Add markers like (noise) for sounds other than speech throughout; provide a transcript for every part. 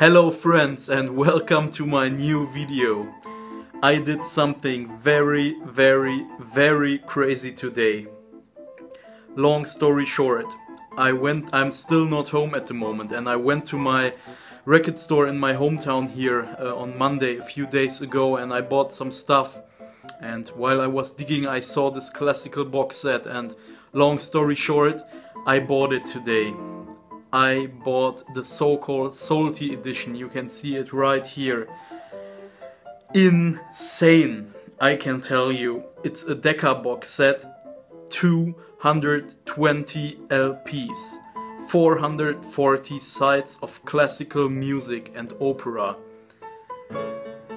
Hello friends and welcome to my new video. I did something very very very crazy today. Long story short, I went I'm still not home at the moment and I went to my record store in my hometown here uh, on Monday a few days ago and I bought some stuff and while I was digging I saw this classical box set and long story short I bought it today. I bought the so-called Solti edition. You can see it right here. Insane, I can tell you. It's a Decca box set, 220 LPs, 440 sides of classical music and opera.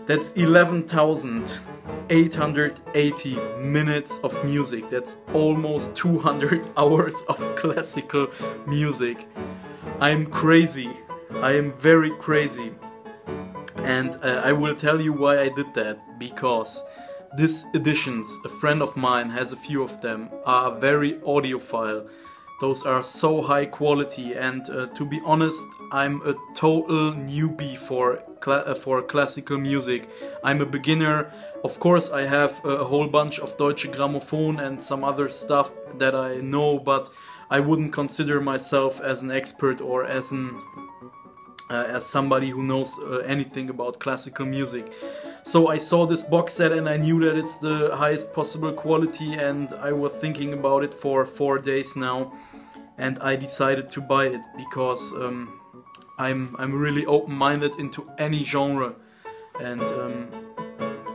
That's 11,880 minutes of music. That's almost 200 (laughs) hours of classical music. I'm crazy. I am very crazy. And uh, I will tell you why I did that. Because these editions, a friend of mine has a few of them, are very audiophile. Those are so high quality and uh, to be honest, I'm a total newbie for, cla uh, for classical music. I'm a beginner. Of course I have a whole bunch of Deutsche Grammophon and some other stuff that I know, but I wouldn't consider myself as an expert or as an uh, as somebody who knows uh, anything about classical music. So I saw this box set and I knew that it's the highest possible quality and I was thinking about it for four days now and I decided to buy it because um, I'm, I'm really open-minded into any genre. And um,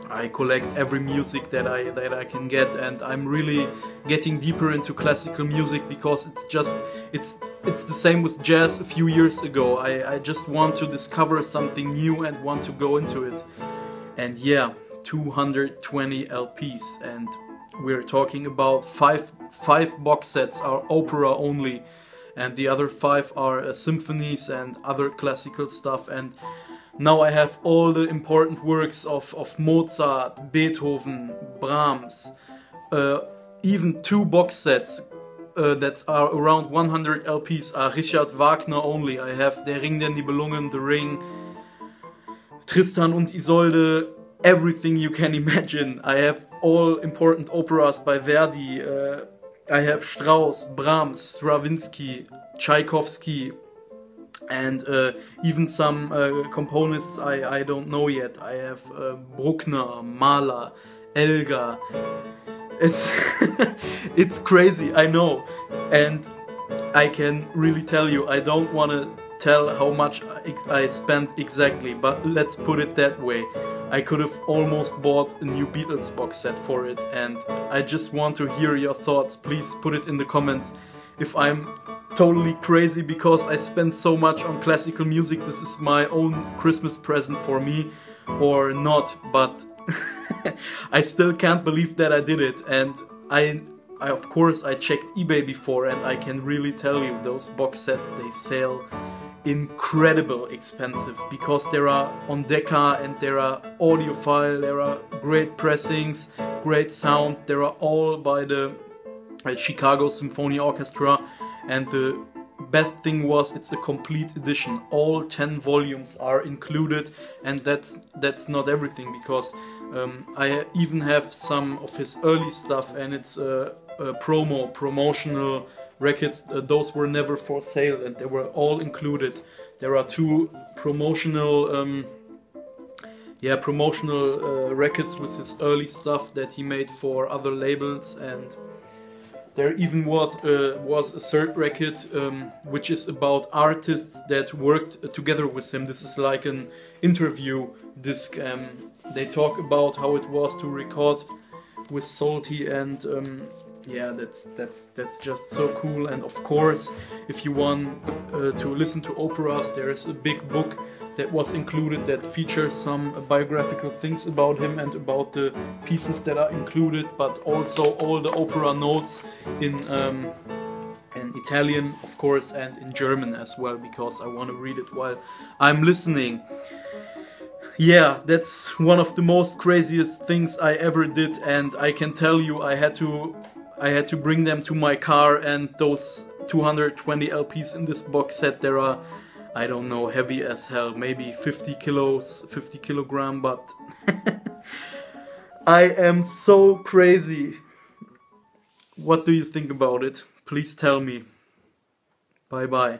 I collect every music that I that I can get. And I'm really getting deeper into classical music because it's just it's it's the same with jazz a few years ago. I, I just want to discover something new and want to go into it. And yeah 220 LPs and we're talking about five five box sets are opera only and the other five are uh, symphonies and other classical stuff and now I have all the important works of, of Mozart, Beethoven, Brahms, uh, even two box sets uh, that are around 100 LPs are Richard Wagner only. I have Der Ring der Nibelungen, The Ring, Tristan und Isolde, everything you can (laughs) imagine. I have all important operas by Verdi. Uh, I have Strauss, Brahms, Stravinsky, Tchaikovsky, and uh, even some uh, components I, I don't know yet. I have uh, Bruckner, Mahler, Elgar. It's, (laughs) it's crazy, I know. And I can really tell you, I don't want to tell how much I, I spent exactly, but let's put it that way. I could have almost bought a new Beatles box set for it and I just want to hear your thoughts. Please put it in the comments if I'm totally crazy because I spent so much on classical music. This is my own Christmas present for me or not, but (laughs) I still can't believe that I did it. And I, I, of course, I checked eBay before and I can really tell you those box sets, they sell incredible expensive because there are on Decca and there are audiophile, there are great pressings, great sound, there are all by the uh, Chicago Symphony Orchestra. And the best thing was it's a complete edition. All 10 volumes are included and that's that's not everything because um, I even have some of his early stuff and it's a, a promo promotional records uh, those were never for sale and they were all included there are two promotional um, yeah promotional uh, records with his early stuff that he made for other labels and there even was, uh, was a third record um, which is about artists that worked together with him. This is like an interview disc. Um, they talk about how it was to record with Solti and um, yeah, that's that's that's just so cool. And of course, if you want uh, to listen to operas, there is a big book that was included that features some biographical things about him and about the pieces that are included, but also all the opera notes in um, in Italian, of course, and in German as well, because I want to read it while I'm listening. Yeah, that's one of the most craziest things I ever did, and I can tell you I had to I had to bring them to my car and those 220 LPs in this box set there are I don't know, heavy as hell, maybe 50 kilos, 50 kilogram, but (laughs) I am so crazy. What do you think about it? Please tell me. Bye bye.